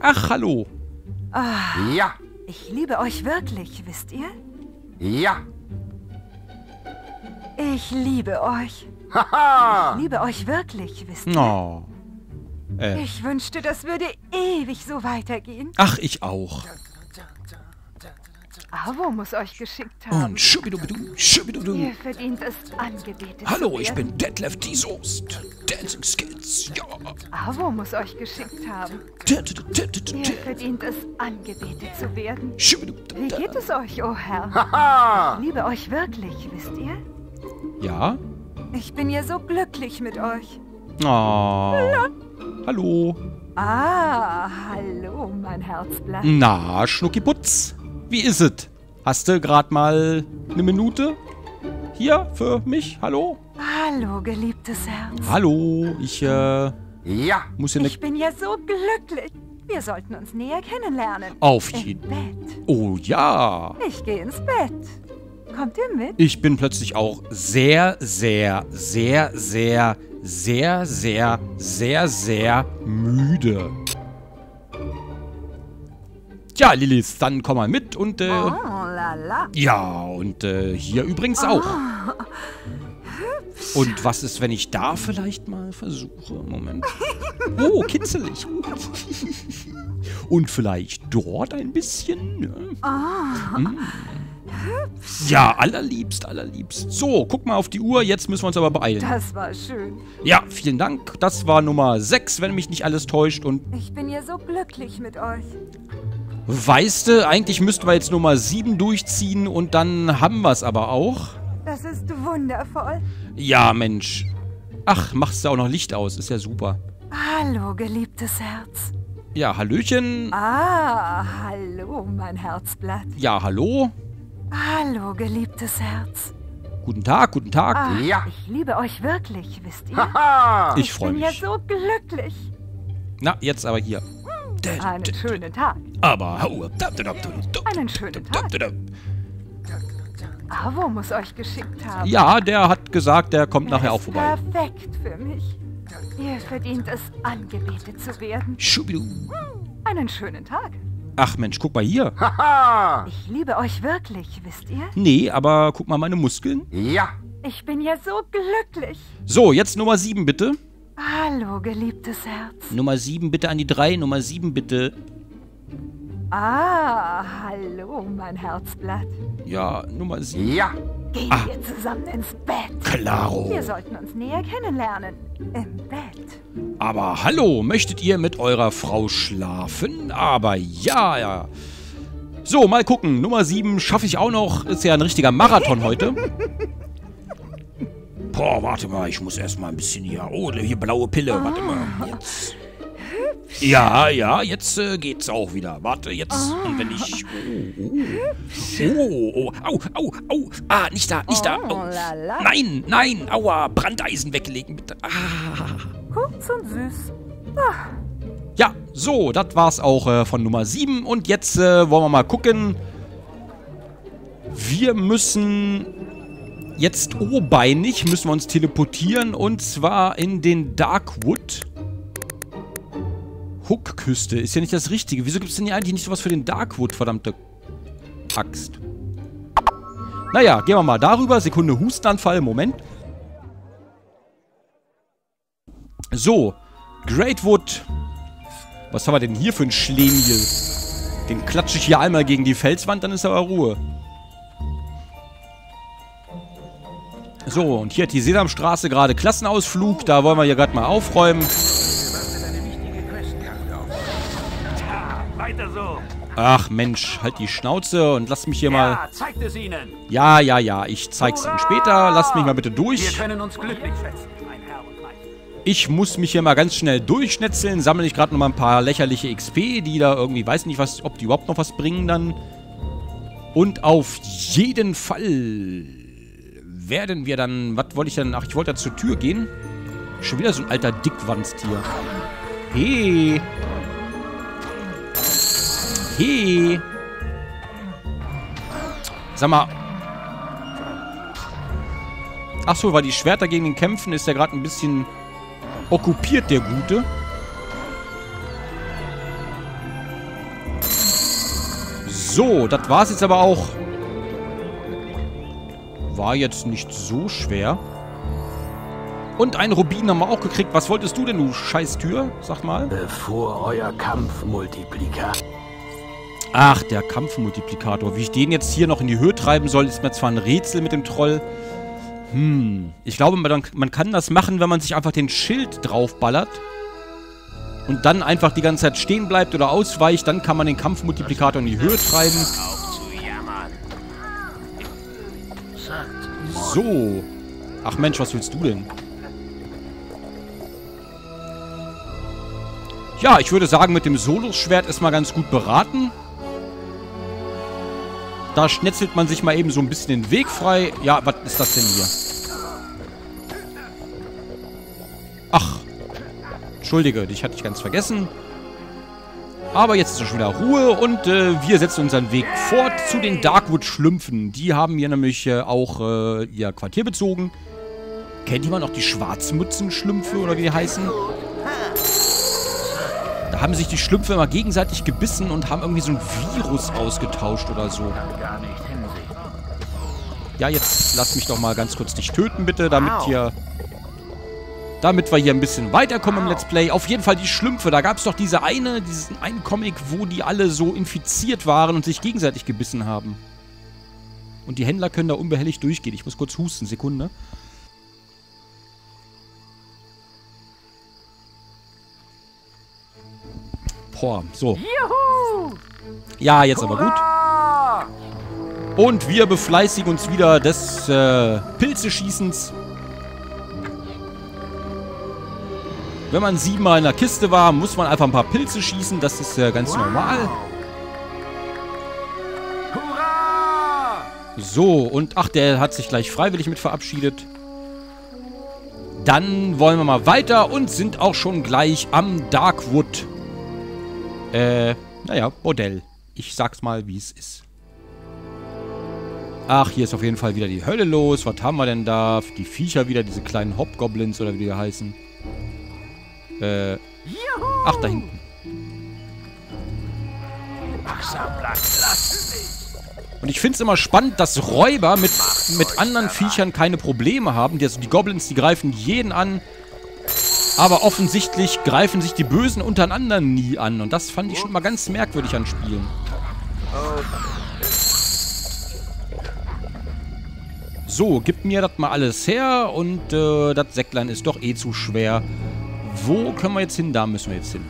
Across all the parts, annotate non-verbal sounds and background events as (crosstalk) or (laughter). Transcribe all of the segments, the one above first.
Ach, hallo. Ja, Ich liebe euch wirklich, wisst ihr? ja, Ich liebe euch. haha, Ich liebe euch wirklich, wisst ihr? Oh. Äh. Ich wünschte, das würde ewig so weitergehen. Ach, ich auch. Avo muss euch geschickt haben. Und schubidubidu, schubidubidu. Ihr verdient es, angebetet Hallo, ich bin Detlef D. Soest. Dancing Skills, ja. Avo muss euch geschickt haben. Ihr verdient es, angebetet zu werden. Wie geht es euch, o oh Herr? Ich liebe euch wirklich, wisst ihr? Ja? Ich bin ja so glücklich mit euch. Oh. Hallo. Ah, hallo, mein Herzblatt. Na, Schnuckiputz. Wie ist es? Hast du gerade mal eine Minute? Hier für mich? Hallo? Hallo, geliebtes Herz. Hallo, ich äh, ja, muss hier. Ich bin ja so glücklich. Wir sollten uns näher kennenlernen. Auf jeden... Bett. Oh ja. Ich gehe ins Bett. Kommt ihr mit? Ich bin plötzlich auch sehr, sehr, sehr, sehr, sehr, sehr, sehr, sehr müde. Ja, Lilith, dann komm mal mit und äh, Oh, la la. ja, und äh, hier übrigens auch. Und was ist, wenn ich da vielleicht mal versuche? Moment. Oh, kitzelig. Und vielleicht dort ein bisschen. Ja. Mm. Ja, allerliebst, allerliebst. So, guck mal auf die Uhr. Jetzt müssen wir uns aber beeilen. Das war schön. Ja, vielen Dank. Das war Nummer 6, wenn mich nicht alles täuscht. Und Ich bin ja so glücklich mit euch. Weißt du, eigentlich müssten wir jetzt Nummer 7 durchziehen und dann haben wir es aber auch. Das ist wundervoll. Ja, Mensch. Ach, machst du auch noch Licht aus. Ist ja super. Hallo, geliebtes Herz. Ja, Hallöchen. Ah, hallo, mein Herzblatt. Ja, hallo. Hallo, geliebtes Herz. Guten Tag, guten Tag. Ah, Ja. Ich liebe euch wirklich, wisst ihr? Ich freue bin ja mich. so glücklich. Na, jetzt aber hier. Einen schönen Tag. Aber hau. Einen schönen Tag. Avo muss euch geschickt haben. Ja, der hat gesagt, der kommt Er nachher auch vorbei. perfekt für mich. Ihr verdient es, angebetet zu werden. Schubidu. Einen schönen Tag. Ach Mensch, guck mal hier. haha, Ich liebe euch wirklich, wisst ihr? Nee, aber guck mal meine Muskeln. ja, Ich bin ja so glücklich. So, jetzt Nummer 7 bitte. Hallo, geliebtes Herz. Nummer 7 bitte an die 3. Nummer 7 bitte. Ah, hallo, mein Herzblatt. Ja, Nummer 7. ja, Gehen Ah. wir zusammen ins Bett. Klaro. Wir sollten uns näher kennenlernen. Im Bett. Aber hallo, möchtet ihr mit eurer Frau schlafen? Aber ja, ja. So, mal gucken. Nummer 7 schaffe ich auch noch. Ist ja ein richtiger Marathon heute. (laughs) Boah, warte mal, ich muss erstmal ein bisschen hier. Oh, hier blaue Pille. Warte mal. Jetzt. Ja, ja, jetzt äh, geht's auch wieder. Warte, jetzt. Und wenn ich. Oh, oh. Oh, oh. Au, au, au. Ah, nicht da, nicht da. Oh, Au. Nein, nein. Aua, Brandeisen weglegen, bitte. Ah. Kurz und süß. Ja, so, das war's auch äh, von Nummer 7. Und jetzt äh, wollen wir mal gucken. Wir müssen jetzt obeinig, müssen wir uns teleportieren. Und zwar in den Darkwood. Hookküste ist ja nicht das Richtige. Wieso gibt es denn hier eigentlich nicht sowas für den Darkwood, verdammte Axt? Naja, gehen wir mal darüber. Sekunde, Hustenanfall, Moment. So, Greatwood. Was haben wir denn hier für einen Schlemiel? Den klatsche ich hier einmal gegen die Felswand, dann ist aber Ruhe. So, und hier hat die Sesamstraße gerade Klassenausflug. Da wollen wir hier gerade mal aufräumen. Weiter so. Ach Mensch, halt die Schnauze und lass mich hier mal... Ja, zeigt es ihnen. Ja, ja, ja, ich zeig's Ihnen später. Lasst mich mal bitte Wir durch. können uns glücklich schätzen, mein Herr und mein. Ich muss mich hier mal ganz schnell durchschnetzeln. Sammle ich gerade noch mal ein paar lächerliche XP, die da irgendwie, weiß nicht, was, ob die überhaupt noch was bringen dann. Und auf jeden Fall werden wir dann, was wollte ich denn, ach, ich wollte da zur Tür gehen. Schon wieder so ein alter Dickwanstier. Hey. Hey. Sag mal. Ach so, weil die Schwerter gegen den Kämpfen ist ja gerade ein bisschen okkupiert, der Gute. So, das war's jetzt aber auch. War jetzt nicht so schwer. Und einen Rubin haben wir auch gekriegt. Was wolltest du denn, du Scheißtür? Sag mal. Bevor euer Kampfmultiplikator. Ach, der Kampfmultiplikator. Wie ich den jetzt hier noch in die Höhe treiben soll, ist mir zwar ein Rätsel mit dem Troll. Hm. Ich glaube, man, man kann das machen, wenn man sich einfach den Schild draufballert. Und dann einfach die ganze Zeit stehen bleibt oder ausweicht. Dann kann man den Kampfmultiplikator in die Höhe treiben. So. Ach Mensch, was willst du denn? Ja, ich würde sagen, mit dem Soloschwert ist man ganz gut beraten. Da schnetzelt man sich mal eben so ein bisschen den Weg frei. Ja, was ist das denn hier? Ach. Entschuldige, dich hatte ich ganz vergessen. Aber jetzt ist schon wieder Ruhe und äh, wir setzen unseren Weg fort zu den Darkwood-Schlümpfen. Die haben hier nämlich äh, auch äh, ihr Quartier bezogen. Kennt jemand noch die Schwarzmützen-Schlümpfe oder wie die heißen? Da haben sich die Schlümpfe immer gegenseitig gebissen und haben irgendwie so ein Virus ausgetauscht oder so. Ja, jetzt lass mich doch mal ganz kurz dich töten, bitte, damit hier... Damit wir hier ein bisschen weiterkommen im Let's Play. Auf jeden Fall die Schlümpfe. Da gab es doch diese eine, diesen einen Comic, wo die alle so infiziert waren und sich gegenseitig gebissen haben. Und die Händler können da unbehelligt durchgehen. Ich muss kurz husten. Sekunde. Boah, so. Juhu! Ja, jetzt aber gut. Und wir befleißigen uns wieder des äh, Pilzeschießens. Wenn man siebenmal in der Kiste war, muss man einfach ein paar Pilze schießen. Das ist ja ganz wow. normal. Hurra! So, und ach, der hat sich gleich freiwillig mit verabschiedet. Dann wollen wir mal weiter und sind auch schon gleich am Darkwood. Äh, naja, Bordell. Ich sag's mal, wie es ist. Ach, hier ist auf jeden Fall wieder die Hölle los. Was haben wir denn da? Die Viecher wieder, diese kleinen Hobgoblins oder wie die heißen. Äh. Ach, da hinten. Und ich finde es immer spannend, dass Räuber mit, mit anderen Viechern keine Probleme haben. Die, also die Goblins, die greifen jeden an. Aber offensichtlich greifen sich die Bösen untereinander nie an. Und das fand ich schon mal ganz merkwürdig an Spielen. So, gib mir das mal alles her. Und äh, das Säcklein ist doch eh zu schwer. Wo können wir jetzt hin? Da müssen wir jetzt hin.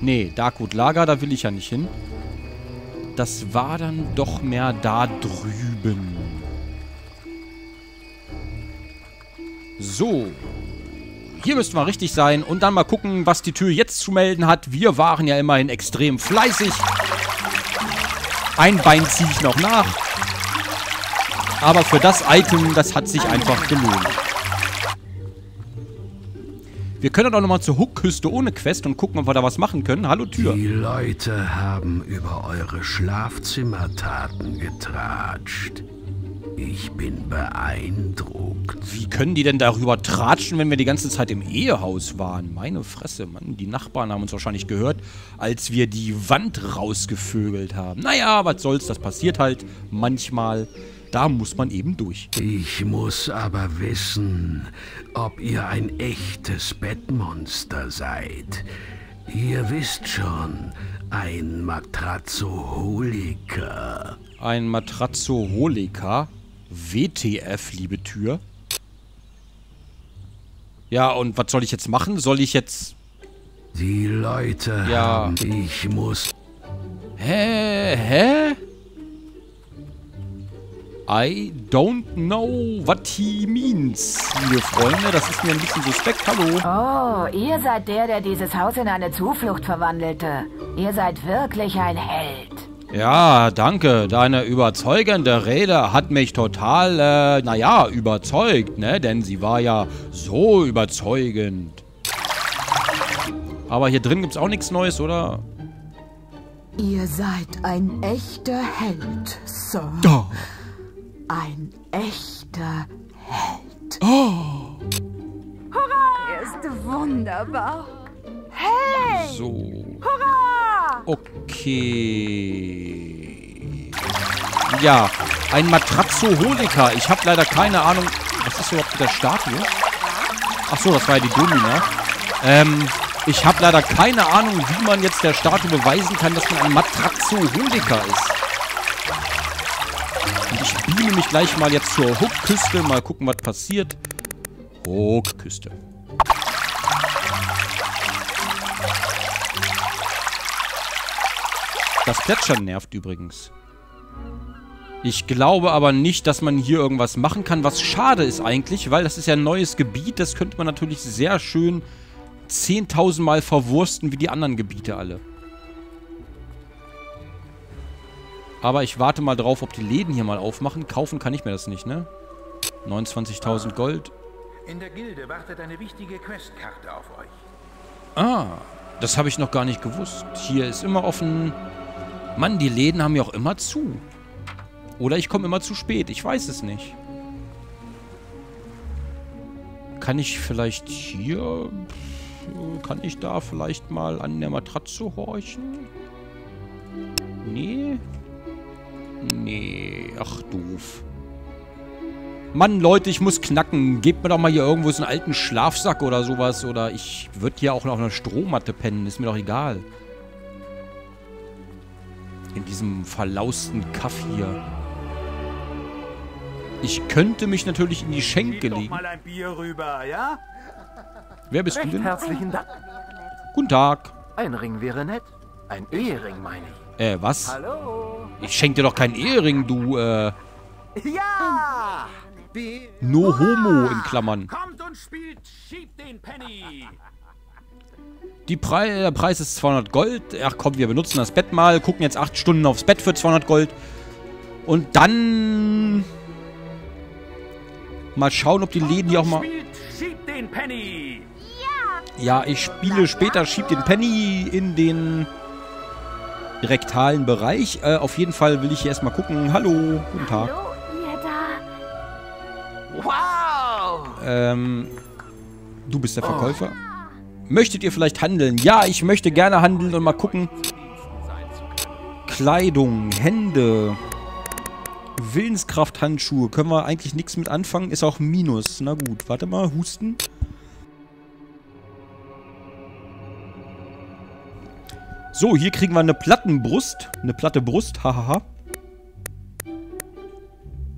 Nee, Darkwood Lager, da will ich ja nicht hin. Das war dann doch mehr da drüben. So. Hier müssten wir richtig sein. Und dann mal gucken, was die Tür jetzt zu melden hat. Wir waren ja immerhin extrem fleißig. Ein Bein ziehe ich noch nach. Aber für das Item, das hat sich einfach gelohnt. Wir können doch nochmal zur Hookküste ohne Quest und gucken, ob wir da was machen können. Hallo, Tür. Die Leute haben über eure Schlafzimmertaten getratscht. Ich bin beeindruckt. Wie können die denn darüber tratschen, wenn wir die ganze Zeit im Ehehaus waren? Meine Fresse, Mann. Die Nachbarn haben uns wahrscheinlich gehört, als wir die Wand rausgevögelt haben. Naja, was soll's, das passiert halt manchmal. Da muss man eben durch. Ich muss aber wissen, ob ihr ein echtes Bettmonster seid. Ihr wisst schon, ein Matrazzoholiker. Ein Matrazzoholiker? WTF, liebe Tür? Ja, und was soll ich jetzt machen? Soll ich jetzt... Die Leute ja. haben... Ich muss... Hä? Hä? I don't know what he means, liebe Freunde. Das ist mir ein bisschen suspekt. Hallo. Oh, ihr seid der, der dieses Haus in eine Zuflucht verwandelte. Ihr seid wirklich ein Held. Ja, danke. Deine überzeugende Rede hat mich total, äh, naja, überzeugt, ne? Denn sie war ja so überzeugend. Aber hier drin gibt's auch nichts Neues, oder? Ihr seid ein echter Held, Sir. Oh. Ein echter Held. Oh. Hurra! Er ist wunderbar. Hey! So. Hurra! Okay. Ja, ein Matrazzoholiker. Ich habe leider keine Ahnung. Was ist überhaupt mit der Statue? Achso, das war ja die Domina. Ähm, ich habe leider keine Ahnung, wie man jetzt der Statue beweisen kann, dass man ein Matrazzoholiker ist. Und ich beame mich gleich mal jetzt zur Hook-Küste. Mal gucken, was passiert. Hook-Küste. Das Plätschern nervt übrigens. Ich glaube aber nicht, dass man hier irgendwas machen kann, was schade ist eigentlich, weil das ist ja ein neues Gebiet. Das könnte man natürlich sehr schön 10.000 Mal verwursten wie die anderen Gebiete alle. Aber ich warte mal drauf, ob die Läden hier mal aufmachen. Kaufen kann ich mir das nicht, ne? 29.000 Gold. In der Gilde wartet eine wichtige Questkarte auf euch. Ah, das habe ich noch gar nicht gewusst. Hier ist immer offen. Mann, die Läden haben ja auch immer zu. Oder ich komme immer zu spät. Ich weiß es nicht. Kann ich vielleicht hier... Kann ich da vielleicht mal an der Matratze horchen? Nee. Nee. Ach, doof. Mann, Leute, ich muss knacken. Gebt mir doch mal hier irgendwo so einen alten Schlafsack oder sowas. Oder ich würde hier auch noch auf einer Strohmatte pennen. Ist mir doch egal. In diesem verlausten Kaff hier. Ich könnte mich natürlich in die Schenke legen. mal ein Bier rüber, ja? Wer bist du Recht denn? herzlichen Dank. Guten Tag. Ein Ring wäre nett. Ein Ehering, meine ich. Äh, was? Hallo? Ich schenk dir doch keinen Ehering, du, äh... Ja! No homo, in Klammern. Kommt und spielt, schiebt den Penny. Die Pre der Preis ist 200 Gold. Ach komm, wir benutzen das Bett mal. Gucken jetzt 8 Stunden aufs Bett für 200 Gold. Und dann... Mal schauen, ob die Läden hier auch mal... Spielt, den Penny. Ja, ich spiele später, schieb den Penny in den rektalen Bereich. Äh, auf jeden Fall will ich hier erstmal gucken. Hallo, guten Tag. Hallo, ihr da. Wow! Ähm, du bist der Verkäufer. Möchtet ihr vielleicht handeln? Ja, ich möchte gerne handeln und mal gucken. Kleidung, Hände, Willenskraft-Handschuhe. Können wir eigentlich nichts mit anfangen? Ist auch Minus. Na gut, warte mal, husten. So, hier kriegen wir eine Plattenbrust. Eine platte Brust, hahaha.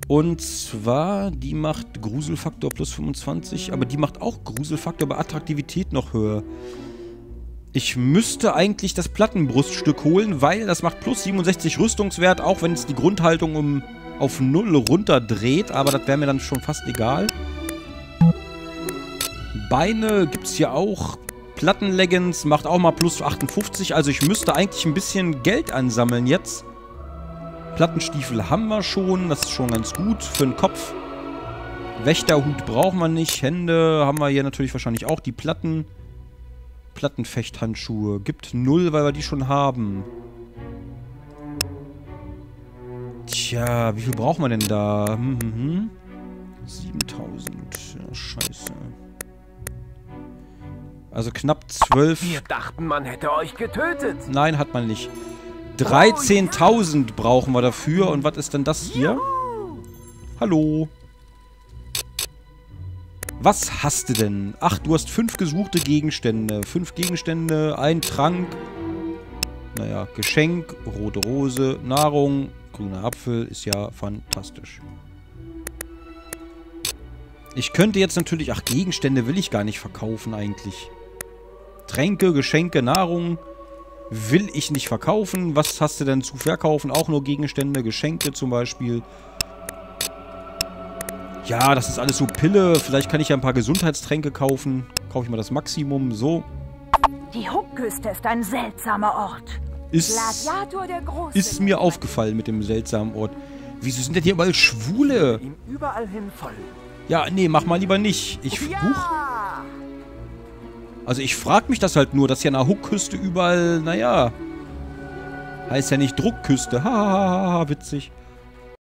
Und zwar, die macht Gruselfaktor plus 25, aber die macht auch Gruselfaktor bei Attraktivität noch höher. Ich müsste eigentlich das Plattenbruststück holen, weil das macht plus 67 Rüstungswert, auch wenn es die Grundhaltung um auf 0 runterdreht, aber das wäre mir dann schon fast egal. Beine gibt es hier auch. Plattenleggings macht auch mal plus 58, also ich müsste eigentlich ein bisschen Geld ansammeln jetzt. Plattenstiefel haben wir schon, das ist schon ganz gut für den Kopf. Wächterhut brauchen wir nicht, Hände haben wir hier natürlich wahrscheinlich auch. Die Platten, Plattenfechthandschuhe gibt null, weil wir die schon haben. Tja, wie viel brauchen wir denn da? Hm, hm, hm. 7000, ja, scheiße. Also knapp 12. Wir dachten, man hätte euch getötet. Nein, hat man nicht. 13.000 brauchen wir dafür. Und was ist denn das hier? Hallo. Was hast du denn? Ach, du hast fünf gesuchte Gegenstände. Fünf Gegenstände, ein Trank. Naja, Geschenk, rote Rose, Nahrung, grüner Apfel. Ist ja fantastisch. Ich könnte jetzt natürlich... Ach, Gegenstände will ich gar nicht verkaufen eigentlich. Tränke, Geschenke, Nahrung will ich nicht verkaufen. Was hast du denn zu verkaufen? Auch nur Gegenstände, Geschenke zum Beispiel. Ja, das ist alles so Pille. Vielleicht kann ich ja ein paar Gesundheitstränke kaufen. Kaufe ich mal das Maximum. So. Die Huckküste ist ein seltsamer Ort. Ist, ist mir aufgefallen mit dem seltsamen Ort. Wieso sind denn hier überall Schwule? Ja, nee, mach mal lieber nicht. Ich, huch! Also ich frag mich das halt nur, dass hier an der Huckküste überall, naja. Heißt ja nicht Druckküste. Hahaha, witzig.